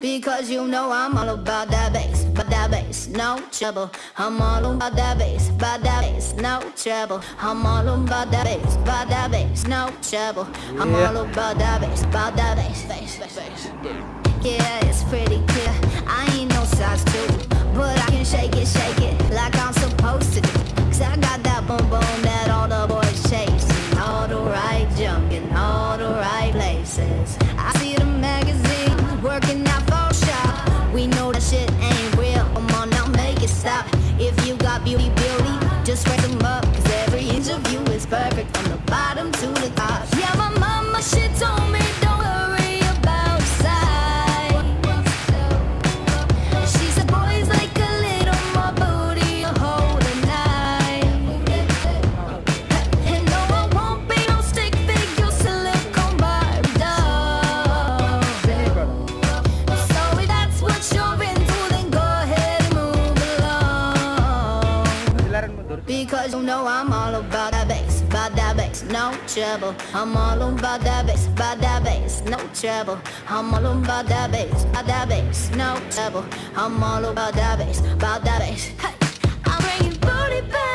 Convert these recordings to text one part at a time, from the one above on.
Because you know I'm all about that bass, about that bass, no trouble. I'm all about that bass, about that bass, no trouble. I'm all about that bass, about that bass, no trouble. I'm Yeah. all about that bass, about that bass, bass, bass, bass. Yeah, it's pretty clear. I ain't no size two, but I can shake it, shake it like I'm supposed to do. Cause I got that boom boom that all the boys chase. All the right junk in all the right places. I see the just raise Because you know I'm all about that bass, about that bass, no trouble. I'm all about that bass, about that bass, no trouble. I'm all about that bass, about that bass, no trouble. I'm all about that bass, about that bass. Hey, I'm bringing booty back.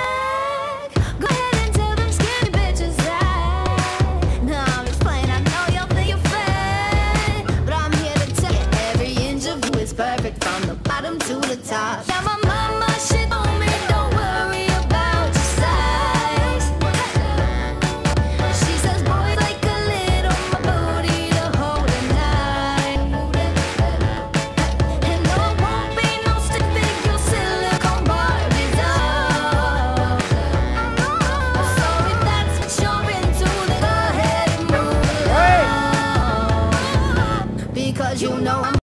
Because you know I'm